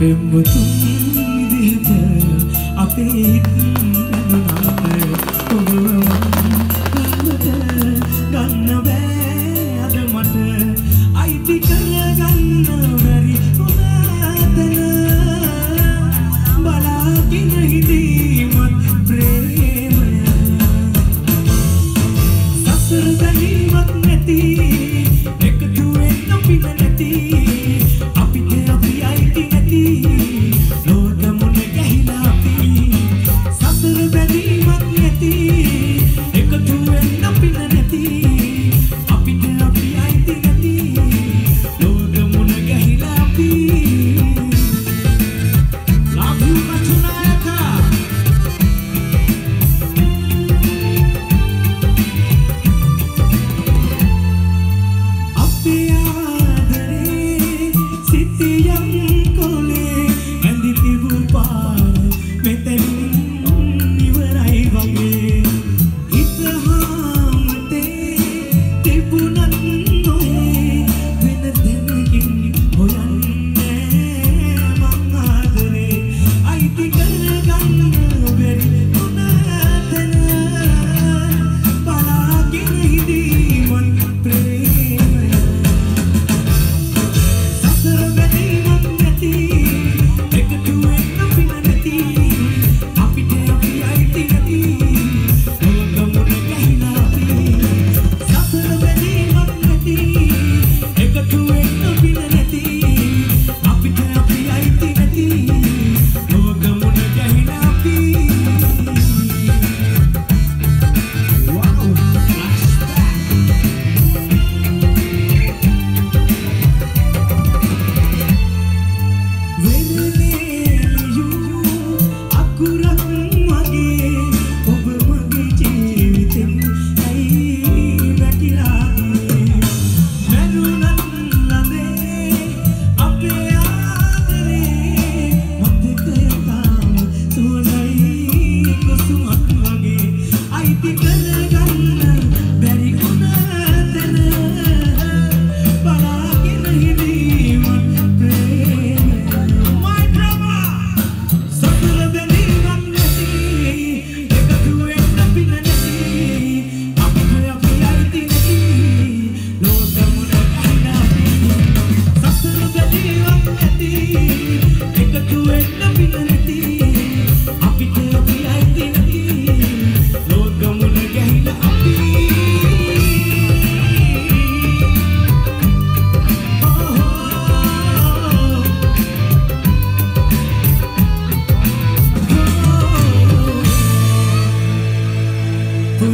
පෙම්වතුන් විදිහට අපේ හිත් ගන්නාට ඔබවම ගන්නට ගන්න බෑ අද මට අයිති කරගන්න බැරි උනාතන බලාගෙන හිටීමත් ප්‍රේමය සසර දැනීමක් නැති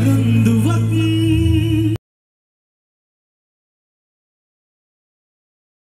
न्धुव